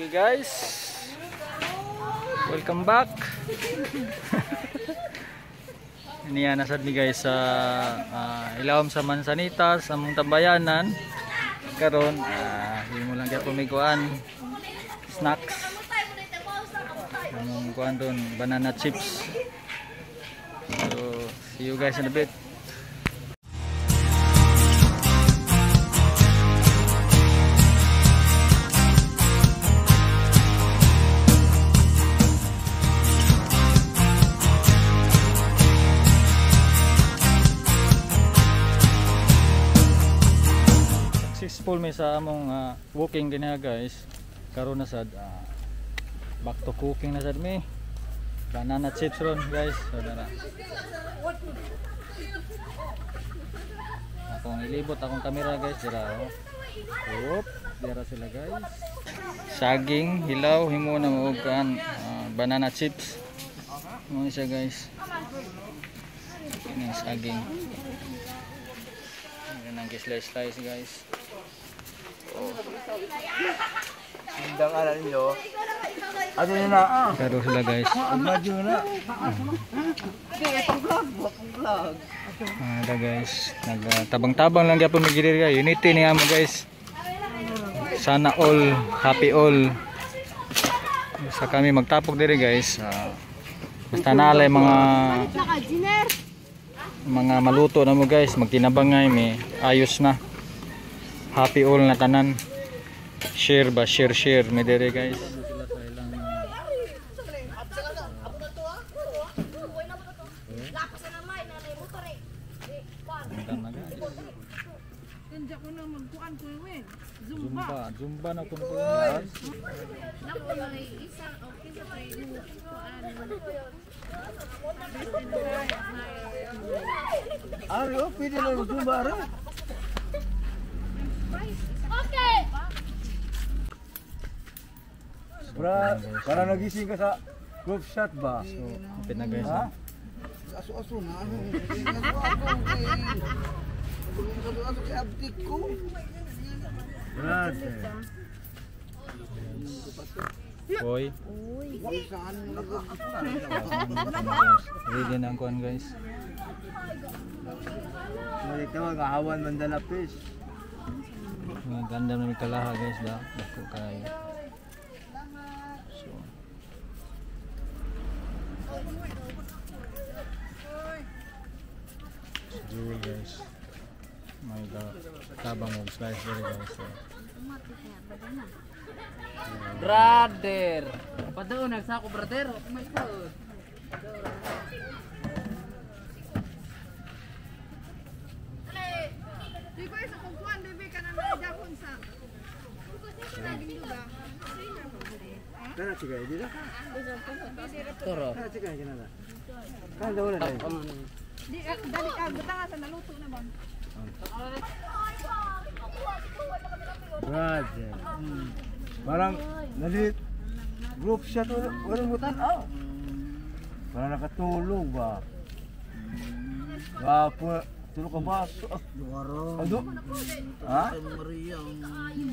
Okay guys. Welcome back. Niya nasad mi guys sa ah, ilawom sa Mansanitas sa mong tambayanan. Karon ah mo lang kaya pumiguan snacks. Anong kuan doon banana chips. So see you guys in a bit. Sa among ah, walking din ha guys. Karon na sad ah, back to cooking na sad mi. Banana chips ron guys. So dara akong ilibot akong kamera guys. Dira oh. Oop, dira sila guys. Saging hilaw himo na mo kan ah, banana chips. Mo siya guys. Ini saging. Yan ang slice slice guys Sindang anak ninyo. Ano yun na? Pero sila guys. medyo na. Itong vlog, itong vlog. Ada guys. Nagtabang-tabang lang gyapon magirir guys. Unity ni amo guys. Sana all, happy all. Sa kami magtapok diri guys. Basta nalay mga mga maluto na mo guys. Magtinabangay mi. Ayos na. Happy all na tanan. Share ba? Share share mi diri guys. Zumba, Zumba na kun guys. Ari, oh, pwede na mag-zumba, ari. Bra, para nagising ka sa group shot ba? So, kapit na guys. Ha? ah. Aso-aso na. Aso-aso. Aso-aso kay abdik ko. Brad. Boy. Nag- Ready na ang kuhan guys. May tawag ahawan mandala fish. Mga ganda na may kalaha guys da. Dako kayo. So. Si Jewel guys. May da tabang og slice dere guys. So. Brother. Padaw nagsako brother. Oh my god. Di ko isa kung kuhan, bebe ka na naidakon sa. Kana sige, di na. Toro. Kana sige, kana. Kana daw na dai. Di, ah, dali ka, buta nga sa naluto na ba? Brad. Parang nalit group shot wala wala mo tanaw. Parang nakatulog ba? Wapo, tulog ka ba? Luwaro. Ano? Ha? Maria ang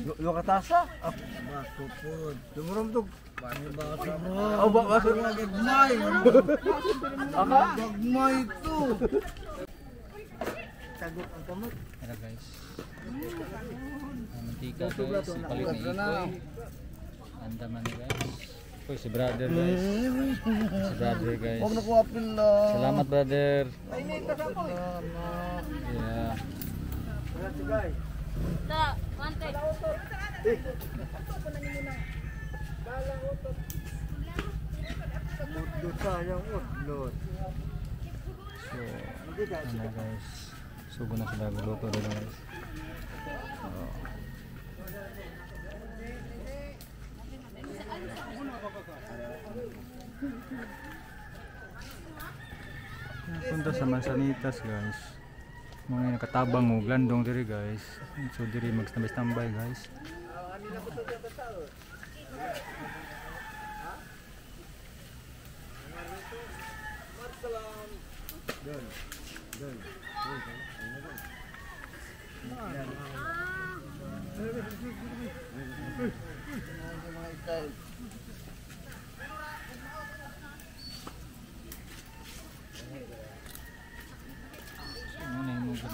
Lu- Lu katasa? Ah, baso po. Tumurom to. Paano ba kasi bro? Oh, ba baso? Gagmay. Aka? Gagmay to. Tara guys. Ang mantika guys. Ipalit ni Ikoy. Andaman guys. Ikoy si brother guys. Si brother guys. Huwag na ko apil lang. Salamat brother. Yeah. Udlot sayang udlot. So, ano guys. Sugo na sila guluto dito guys. Punta sa Mansanitas guys. Mga nakatabang og landong diri guys. So diri magstambay-tambay guys.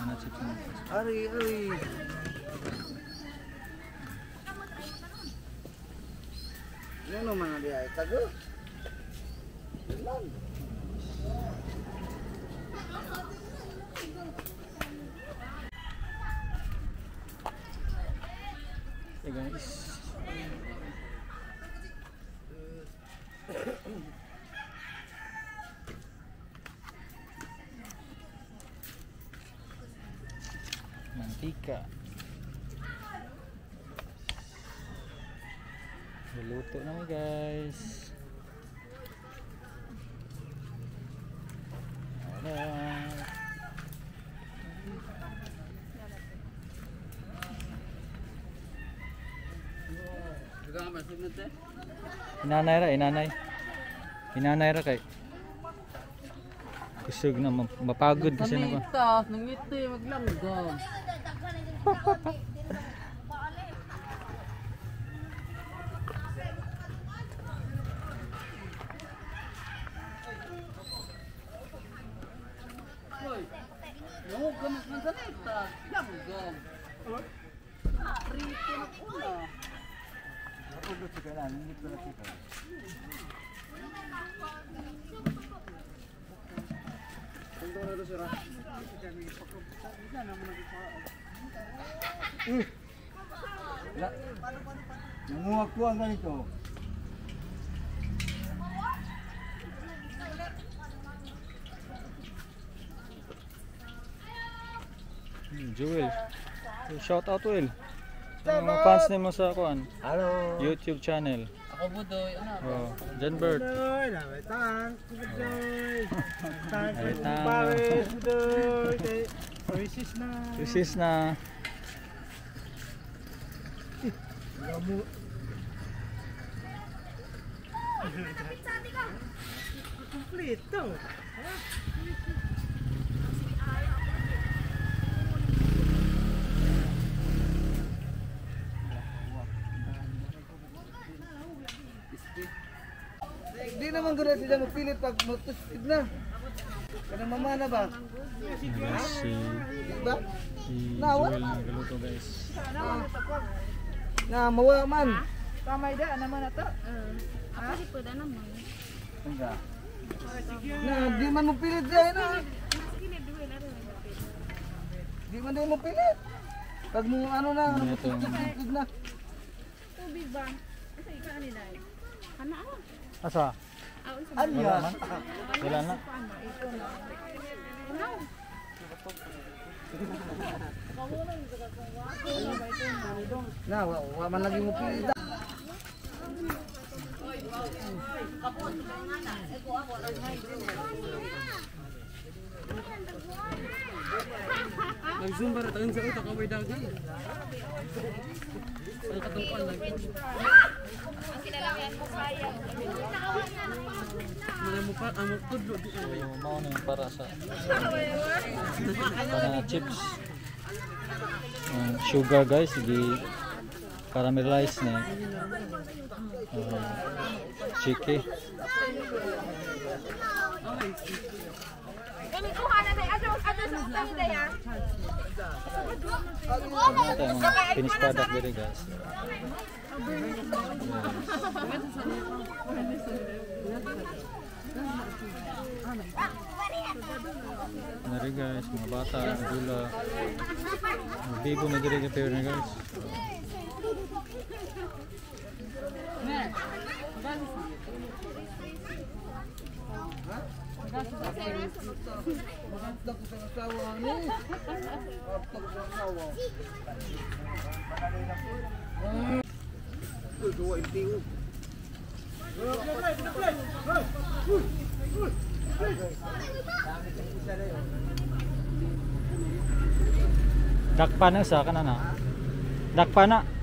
Na yung mga banana chips na Ari, ari. Ano naman na diya? Tago? Ilan? Okay guys. Mantika. Niluto na guys. Alright. Eh. Inanay ra, inanay. Inanay ra kay. Kusog na map- mapagod kasi na ko. Nangiti, maglanggam. Hoy, Nahog ka mas mansanita, langgam. Rito na ko nakita. La, nanguha ko ang ganito. Hmm, Jewel. Shout out Will. Sa mga fans nimo sa kuan, Hello. YouTube channel. Ako budoy, ano? Oh, John Bert. Budoy, lamay tang, budoy. Tang, pawis, budoy. Oasis na. This na Lamu. Kompleto. Hindi naman gano'n sila mapilit pag magtustid na. Kaya mamana ba? si Diba? si Jewel nagaluto guys. Na mawa man. Kamay da, naman na to. Na di man mo pilit dyan na. Di man din mo pilit. Pag mo ano na, Ano ito? magtustid na. Tubig ba? Kasi ikaw nila eh. Ano ako? Asa? Ano yan? Wala na. Na. Wa, man lagi mo pilit. Nag-zoom sa utak, kaway. Ang lagi. Mga mo pa, ang tudlo di ay. So, mao na yung para sa banana chips. Um, sugar guys, di caramelize na uh, chiki. Kami kuha na tayo. Ato, ato sa utang tayo. Ano tayo mga finished product dito guys. Nari guys, mga bata, gula. Mga bibo na diri pero na guys. Maganda ko sa asawa ni. Sa asawa. Na sa kana na. Dakpa na.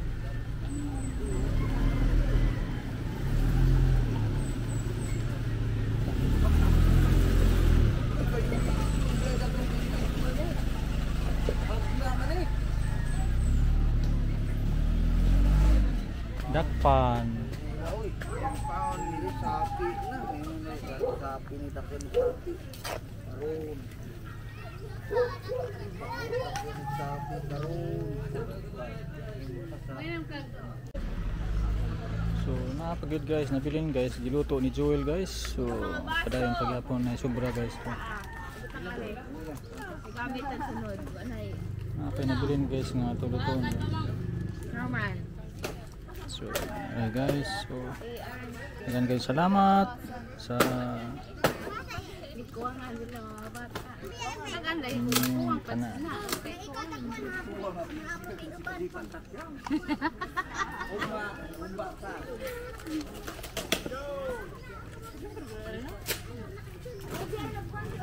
Dakpan. Paon ni sapi na. Na sapi ni takon sapi. Karon. Takon sapi karon. So napagid guys, nabilin guys, giluto ni Joel guys. So padayon pagyapon na sobra guys. Gamit ang sunod. Anay. napay nabilin guys nga tuluton. Roman. So ay guys, so Ayan guys, salamat sa Mm, kuwang kana. na.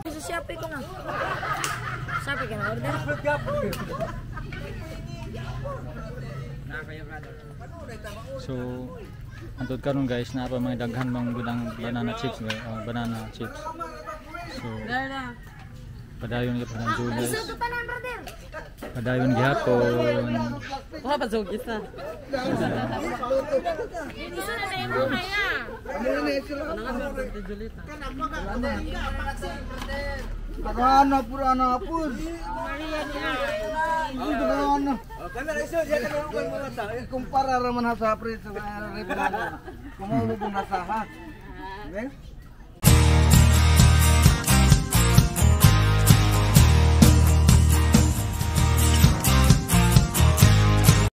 Sa Shopee ko na. Shopee ka na order? So Antod karon guys, na pa mga daghan mang bilang banana chips guys, oh, banana chips. So padayon gyud ng guys. Ito brother. Padayon gihapon. Kuha pa sugis na. Isa na tayo mo kaya. Ano na. Tagana pura na pud. Maria niya. Ang tagana. Kana iso diya kana ko mga ta. Kumpara ra man ha sa pre sa repara. Kumaulo kung nasa ha. Okay?